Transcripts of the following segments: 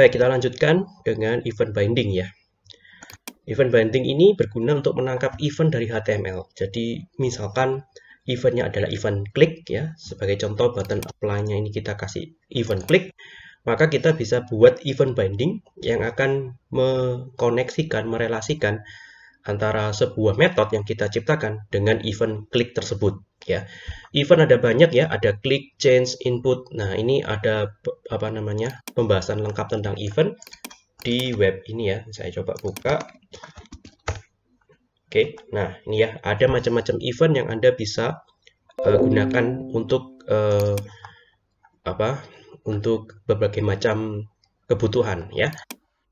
Baik, kita lanjutkan dengan event binding ya. Event binding ini berguna untuk menangkap event dari HTML. Jadi, misalkan eventnya adalah event klik ya, sebagai contoh button apply-nya ini kita kasih event klik, maka kita bisa buat event binding yang akan mengkoneksikan, merelasikan antara sebuah metode yang kita ciptakan dengan event klik tersebut ya. Event ada banyak ya, ada klik, change, input. Nah, ini ada apa namanya? pembahasan lengkap tentang event di web ini ya. Saya coba buka. Oke, nah ini ya, ada macam-macam event yang Anda bisa uh, gunakan untuk uh, apa? untuk berbagai macam kebutuhan ya.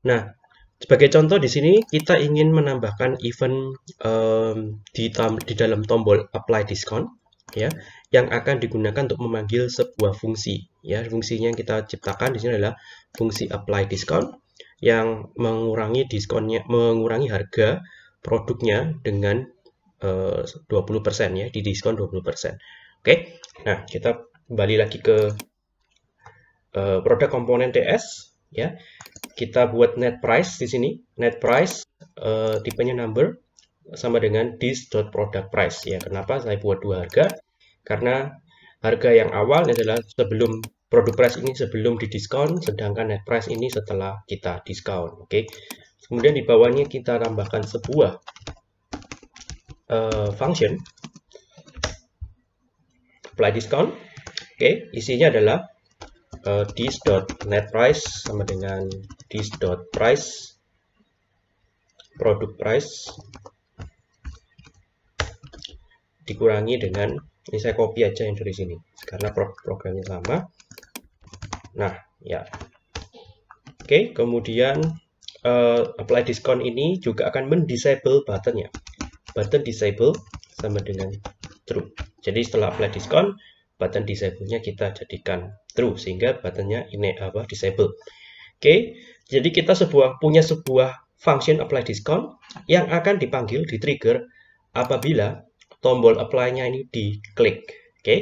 Nah, sebagai contoh di sini kita ingin menambahkan event um, di, di dalam tombol apply discount ya yang akan digunakan untuk memanggil sebuah fungsi ya. Fungsinya yang kita ciptakan di sini adalah fungsi apply discount yang mengurangi diskonnya mengurangi harga produknya dengan uh, 20% ya di diskon 20% oke nah kita kembali lagi ke uh, produk komponen TS ya kita buat net price di sini net price uh, tipenya number sama dengan this dot product price ya. Kenapa saya buat dua harga? Karena harga yang awal adalah sebelum produk price ini sebelum didiskon, sedangkan net price ini setelah kita diskon. Oke. Okay? Kemudian di bawahnya kita tambahkan sebuah uh, function apply discount. Oke, okay? isinya adalah uh, price sama dengan this dot price produk price dikurangi dengan ini saya copy aja yang dari sini karena programnya sama. Nah ya. Oke kemudian uh, apply discount ini juga akan mendisable buttonnya. Button disable sama dengan true. Jadi setelah apply discount button disable-nya kita jadikan true sehingga buttonnya ini apa disable oke okay, jadi kita sebuah punya sebuah function apply discount yang akan dipanggil di trigger apabila tombol apply-nya ini diklik. Oke. Okay?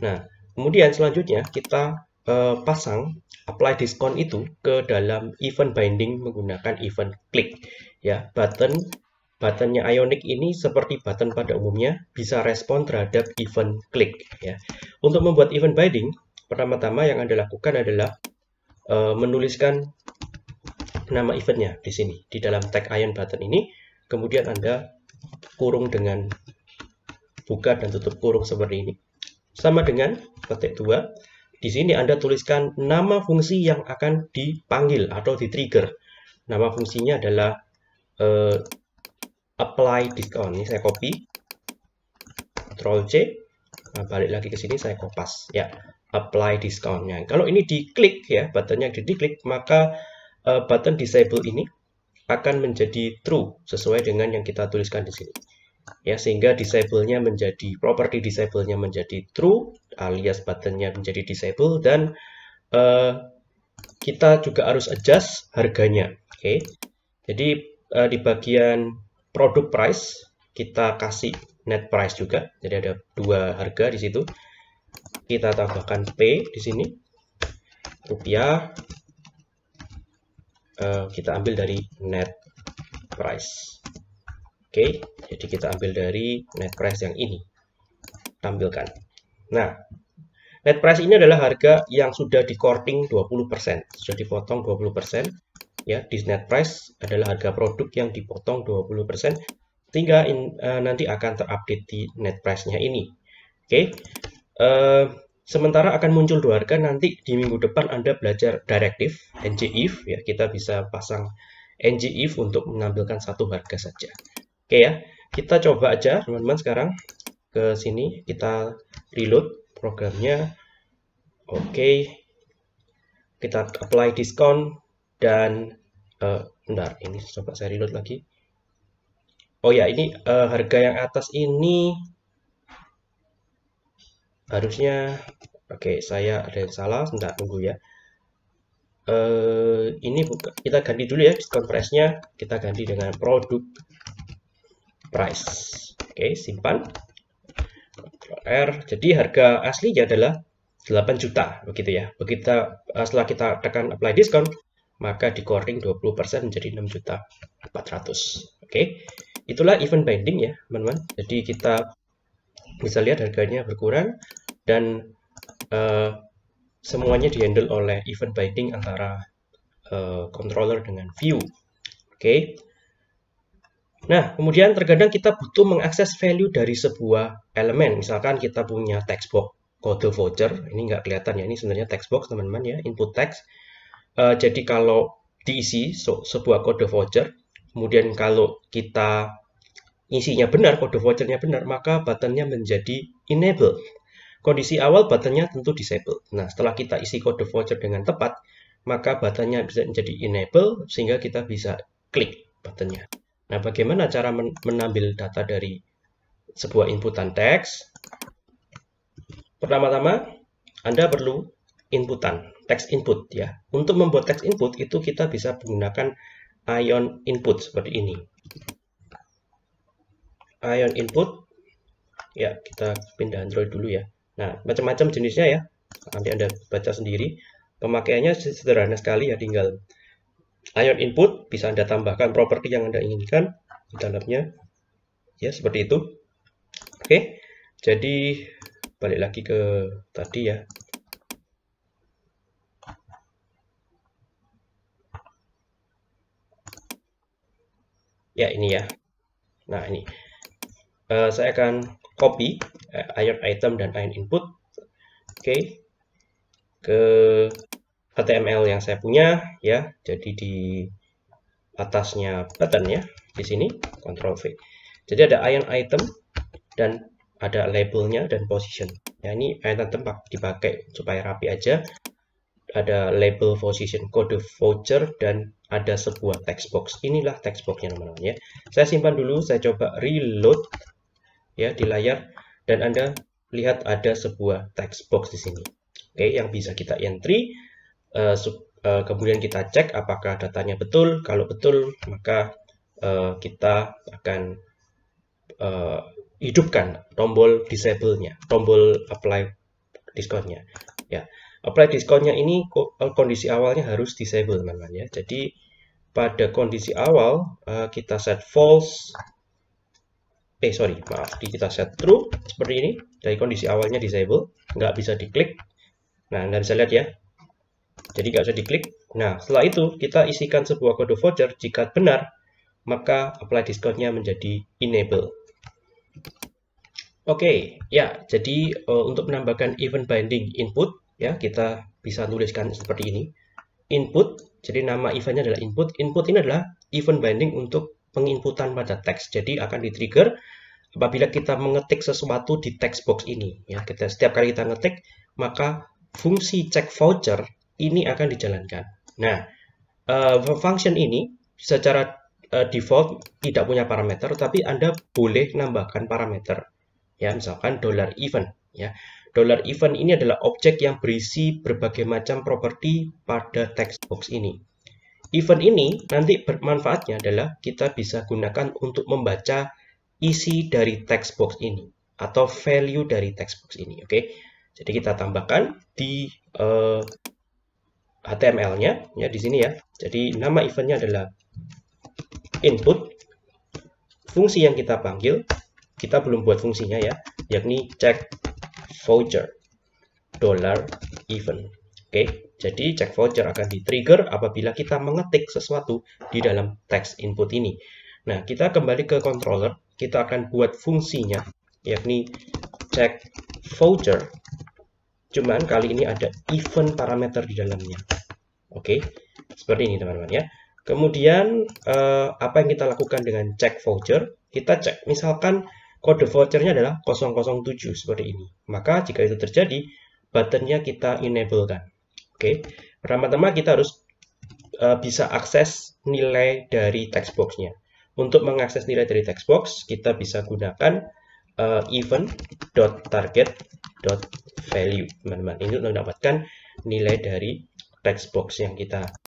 Nah, kemudian selanjutnya kita uh, pasang apply discount itu ke dalam event binding menggunakan event klik. Ya, button buttonnya Ionic ini seperti button pada umumnya bisa respon terhadap event klik. Ya. Untuk membuat event binding, pertama-tama yang Anda lakukan adalah uh, menuliskan nama eventnya di sini di dalam tag ion button ini. Kemudian Anda kurung dengan buka dan tutup kurung seperti ini. Sama dengan ketik 2, di sini Anda tuliskan nama fungsi yang akan dipanggil atau di-trigger. Nama fungsinya adalah uh, apply discount. Ini saya copy. Ctrl C. Nah, balik lagi ke sini saya kopas ya. Apply discountnya. Kalau ini diklik ya, buttonnya diklik, maka uh, button disable ini akan menjadi true sesuai dengan yang kita tuliskan di sini ya sehingga disable-nya menjadi property disable-nya menjadi true alias buttonnya menjadi disable dan uh, kita juga harus adjust harganya oke okay? jadi uh, di bagian produk price kita kasih net price juga jadi ada dua harga di situ kita tambahkan P di sini rupiah uh, kita ambil dari net price Oke, jadi kita ambil dari net price yang ini. Tampilkan. Nah, net price ini adalah harga yang sudah di korting 20%. Sudah dipotong 20%. Ya, net price adalah harga produk yang dipotong 20%. Sehingga in, uh, nanti akan terupdate di net price-nya ini. Oke. Uh, sementara akan muncul dua harga nanti di minggu depan Anda belajar directive ngif ya kita bisa pasang ngif untuk menampilkan satu harga saja Oke ya, kita coba aja teman-teman sekarang ke sini kita reload programnya. Oke, kita apply diskon dan uh, bentar ini coba saya reload lagi. Oh ya, ini uh, harga yang atas ini harusnya oke okay, saya ada yang salah, sebentar tunggu ya. Uh, ini buka, kita ganti dulu ya diskon price-nya, kita ganti dengan produk price. Oke, simpan. R. Jadi harga aslinya adalah 8 juta begitu ya. Begitu setelah kita tekan apply discount, maka di coring 20% menjadi 6 juta 400 oke? Itulah event binding ya teman-teman. Jadi kita bisa lihat harganya berkurang dan uh, semuanya dihandle oleh event binding antara uh, controller dengan view. Oke? Nah kemudian terkadang kita butuh mengakses value dari sebuah elemen. Misalkan kita punya text box kode voucher. Ini nggak kelihatan ya. Ini sebenarnya text box teman-teman ya. Input text uh, jadi kalau diisi so, sebuah kode voucher kemudian kalau kita isinya benar kode vouchernya benar maka buttonnya menjadi enable. Kondisi awal buttonnya tentu disable. Nah setelah kita isi kode voucher dengan tepat maka buttonnya bisa menjadi enable sehingga kita bisa klik buttonnya. Nah bagaimana cara men menambil data dari sebuah inputan teks? Pertama-tama, Anda perlu inputan, text input ya. Untuk membuat text input itu kita bisa menggunakan ion input seperti ini. Ion input, ya kita pindah Android dulu ya. Nah, macam-macam jenisnya ya. Nanti Anda baca sendiri. Pemakaiannya sederhana sekali ya, tinggal ion input bisa Anda tambahkan properti yang Anda inginkan di dalamnya. Ya, seperti itu. Oke. Jadi balik lagi ke tadi ya ya ini ya nah ini uh, saya akan copy uh, iron item dan iron input oke okay. ke HTML yang saya punya ya jadi di atasnya button ya di sini Ctrl V jadi ada iron item dan ada labelnya dan position. Ya, ini item tempat dipakai supaya rapi aja. Ada label position, kode voucher, dan ada sebuah text box. Inilah text boxnya teman-teman ya. Saya simpan dulu, saya coba reload ya di layar dan Anda lihat ada sebuah text box di sini. Oke, yang bisa kita entry uh, uh, kemudian kita cek apakah datanya betul. Kalau betul, maka uh, kita akan uh, hidupkan tombol disable-nya, tombol apply discount-nya. Ya, apply discount-nya ini eh, kondisi awalnya harus disable, teman-teman ya. Jadi pada kondisi awal uh, kita set false eh sorry maaf kita set true seperti ini. Dari kondisi awalnya disable nggak bisa diklik. Nah anda bisa lihat ya. Jadi nggak bisa diklik. Nah setelah itu kita isikan sebuah kode voucher. Jika benar maka apply discount-nya menjadi enable. Oke, okay, ya, jadi uh, untuk menambahkan event binding input, ya, kita bisa tuliskan seperti ini. Input, jadi nama eventnya adalah input. Input ini adalah event binding untuk penginputan pada teks. Jadi akan di-trigger apabila kita mengetik sesuatu di text box ini. Ya, kita setiap kali kita ngetik, maka fungsi check voucher ini akan dijalankan. Nah, uh, function ini secara uh, default tidak punya parameter, tapi Anda boleh nambahkan parameter ya misalkan dollar event ya dollar event ini adalah objek yang berisi berbagai macam properti pada text box ini. Event ini nanti bermanfaatnya adalah kita bisa gunakan untuk membaca isi dari text box ini atau value dari text box ini oke? Jadi kita tambahkan di uh, eh, HTML-nya ya di sini ya. Jadi nama eventnya adalah input. Fungsi yang kita panggil kita belum buat fungsinya ya, yakni check voucher dollar even. Oke, jadi check voucher akan di-trigger apabila kita mengetik sesuatu di dalam text input ini. Nah, kita kembali ke controller, kita akan buat fungsinya, yakni check voucher. Cuman kali ini ada event parameter di dalamnya. Oke, seperti ini teman-teman ya. Kemudian, eh, apa yang kita lakukan dengan check voucher? Kita cek, misalkan kode vouchernya adalah 007 seperti ini. Maka jika itu terjadi, buttonnya kita enablekan. Oke, pertama-tama kita harus uh, bisa akses nilai dari text box-nya. Untuk mengakses nilai dari text box, kita bisa gunakan uh, event.target.value, teman-teman. Ini untuk mendapatkan nilai dari text box yang kita